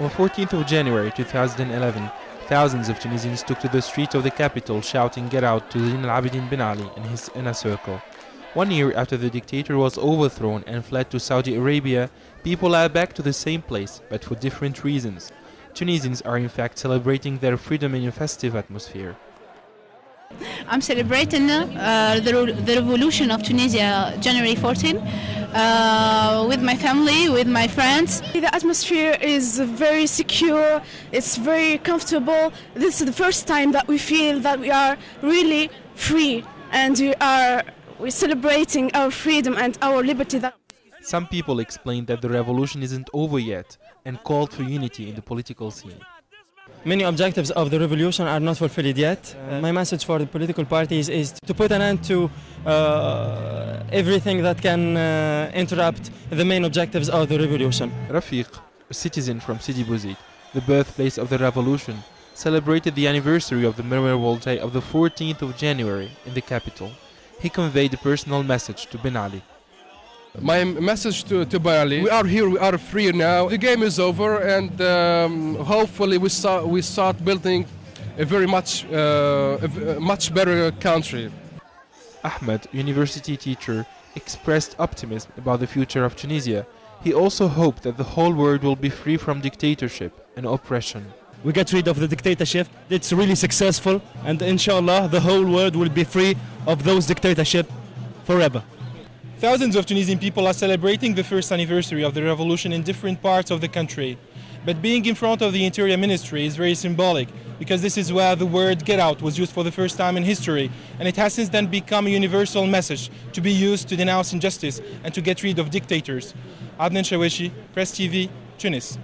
On 14th of January 2011, thousands of Tunisians took to the streets of the capital shouting Get out to Zine al-Abidine Ben Ali and his inner circle. One year after the dictator was overthrown and fled to Saudi Arabia, people are back to the same place, but for different reasons. Tunisians are in fact celebrating their freedom in a festive atmosphere. I'm celebrating uh, the, the revolution of Tunisia, January 14, uh, with my family, with my friends. The atmosphere is very secure, it's very comfortable. This is the first time that we feel that we are really free and we are we're celebrating our freedom and our liberty. Some people explained that the revolution isn't over yet and called for unity in the political scene. Many objectives of the revolution are not fulfilled yet. Uh, my message for the political parties is to put an end to uh, everything that can uh, interrupt the main objectives of the revolution. Rafik, a citizen from Sidi Bouzid, the birthplace of the revolution, celebrated the anniversary of the memorable day of the 14th of January in the capital. He conveyed a personal message to Ben Ali. My message to, to Ben Ali, we are here, we are free now. The game is over and um, hopefully we, start, we start building a very much, uh, a much better country. Ahmad, university teacher, expressed optimism about the future of Tunisia. He also hoped that the whole world will be free from dictatorship and oppression. We get rid of the dictatorship. It's really successful, and inshallah, the whole world will be free of those dictatorship forever. Thousands of Tunisian people are celebrating the first anniversary of the revolution in different parts of the country. But being in front of the Interior Ministry is very symbolic because this is where the word get out was used for the first time in history and it has since then become a universal message to be used to denounce injustice and to get rid of dictators. Adnen Chaouachi, Press TV, Tunis.